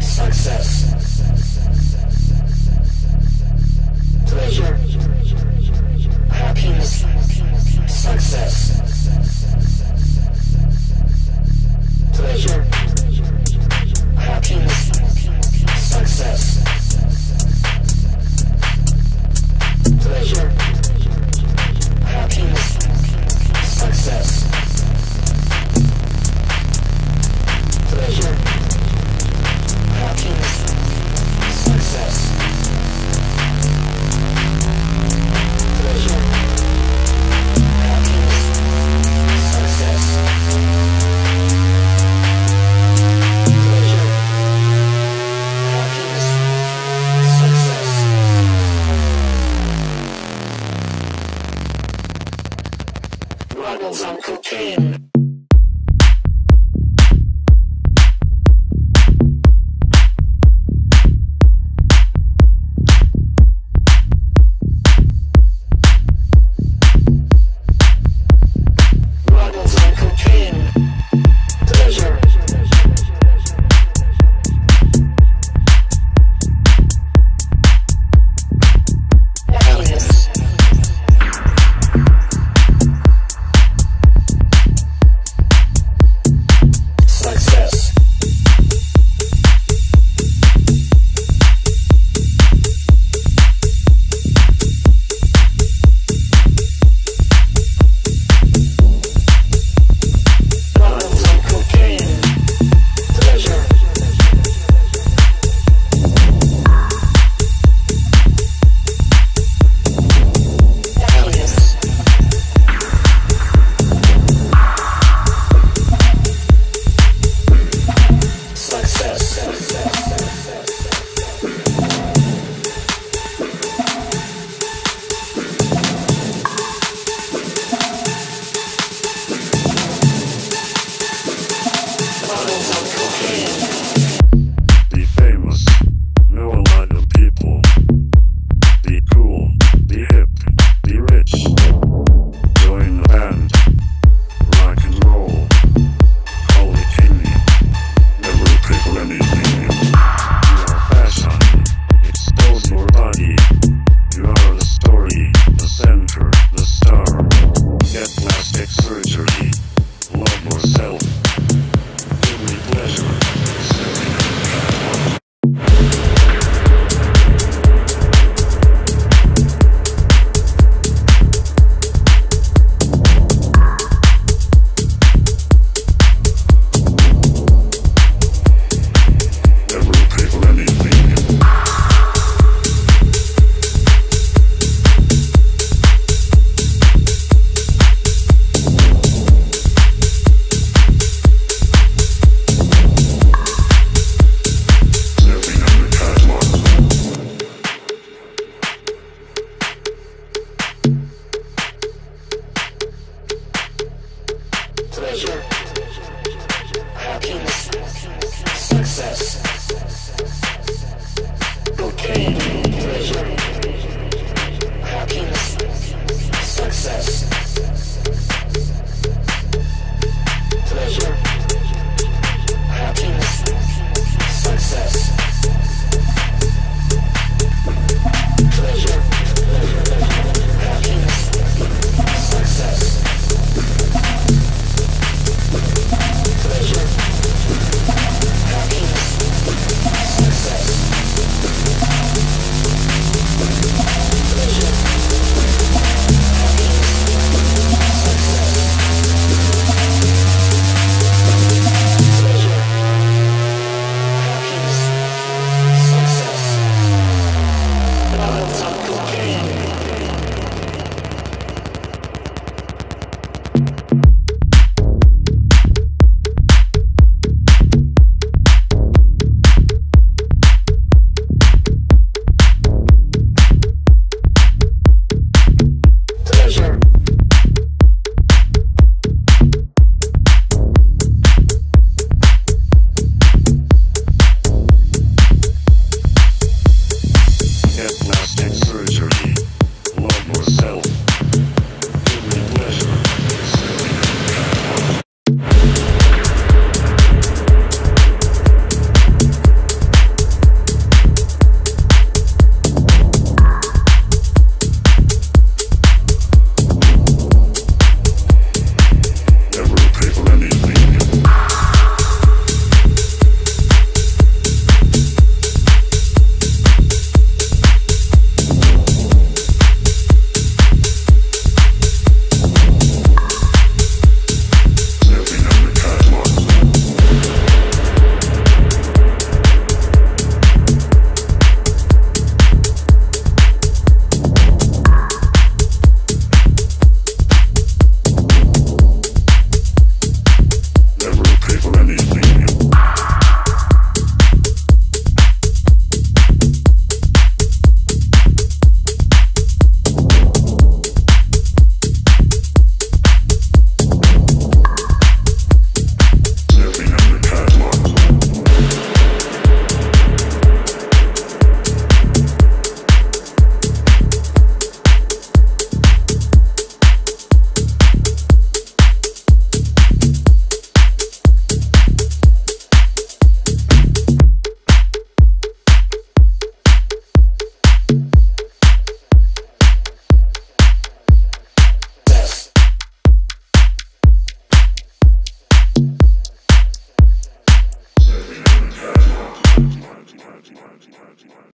success, goggles on cocaine. pleasure, happiness, success.